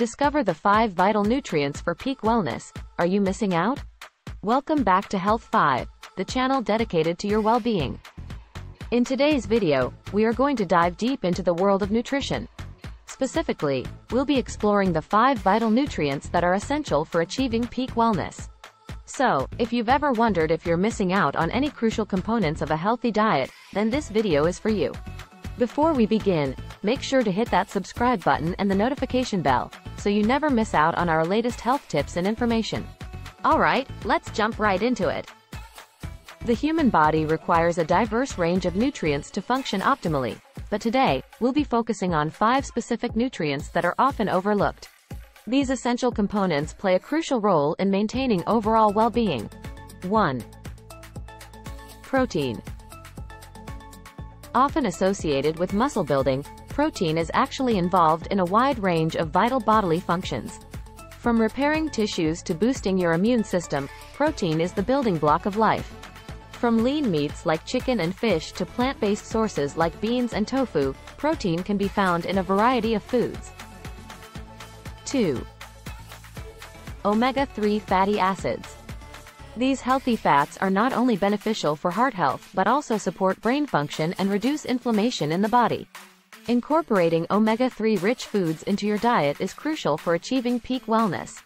Discover the 5 vital nutrients for peak wellness. Are you missing out? Welcome back to Health 5, the channel dedicated to your well-being. In today's video, we are going to dive deep into the world of nutrition. Specifically, we'll be exploring the 5 vital nutrients that are essential for achieving peak wellness. So, if you've ever wondered if you're missing out on any crucial components of a healthy diet, then this video is for you. Before we begin, make sure to hit that subscribe button and the notification bell, so you never miss out on our latest health tips and information. Alright, let's jump right into it. The human body requires a diverse range of nutrients to function optimally, but today, we'll be focusing on five specific nutrients that are often overlooked. These essential components play a crucial role in maintaining overall well-being. 1. Protein. Often associated with muscle building, protein is actually involved in a wide range of vital bodily functions. From repairing tissues to boosting your immune system, protein is the building block of life. From lean meats like chicken and fish to plant-based sources like beans and tofu, protein can be found in a variety of foods. 2. Omega-3 fatty acids. These healthy fats are not only beneficial for heart health but also support brain function and reduce inflammation in the body. Incorporating omega-3 rich foods into your diet is crucial for achieving peak wellness.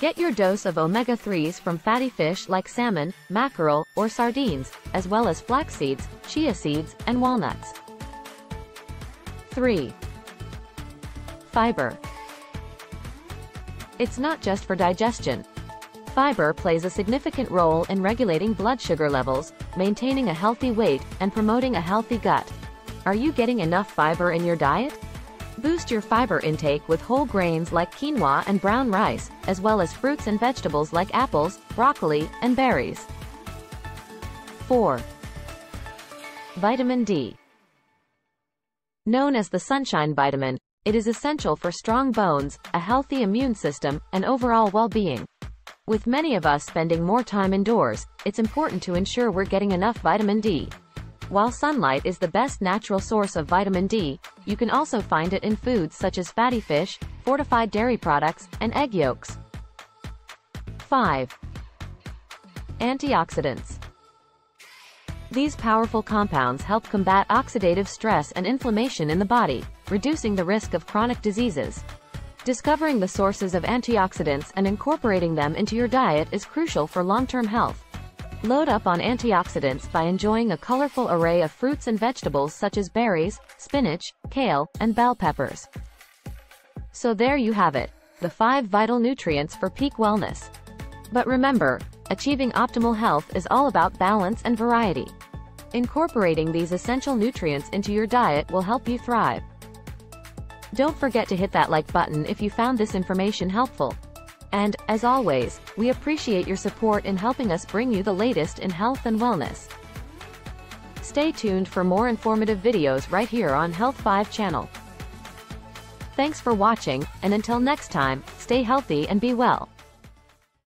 Get your dose of omega-3s from fatty fish like salmon, mackerel, or sardines, as well as flax seeds, chia seeds, and walnuts. 3. Fiber. It's not just for digestion. Fiber plays a significant role in regulating blood sugar levels, maintaining a healthy weight, and promoting a healthy gut. Are you getting enough fiber in your diet? Boost your fiber intake with whole grains like quinoa and brown rice, as well as fruits and vegetables like apples, broccoli, and berries. 4. Vitamin D. Known as the sunshine vitamin, it is essential for strong bones, a healthy immune system, and overall well-being. With many of us spending more time indoors, it's important to ensure we're getting enough vitamin D. While sunlight is the best natural source of vitamin D, you can also find it in foods such as fatty fish, fortified dairy products, and egg yolks. 5. Antioxidants. These powerful compounds help combat oxidative stress and inflammation in the body, reducing the risk of chronic diseases. Discovering the sources of antioxidants and incorporating them into your diet is crucial for long-term health. Load up on antioxidants by enjoying a colorful array of fruits and vegetables such as berries, spinach, kale, and bell peppers. So there you have it, the 5 vital nutrients for peak wellness. But remember, achieving optimal health is all about balance and variety. Incorporating these essential nutrients into your diet will help you thrive. Don't forget to hit that like button if you found this information helpful. And, as always, we appreciate your support in helping us bring you the latest in health and wellness. Stay tuned for more informative videos right here on Health 5 channel. Thanks for watching, and until next time, stay healthy and be well.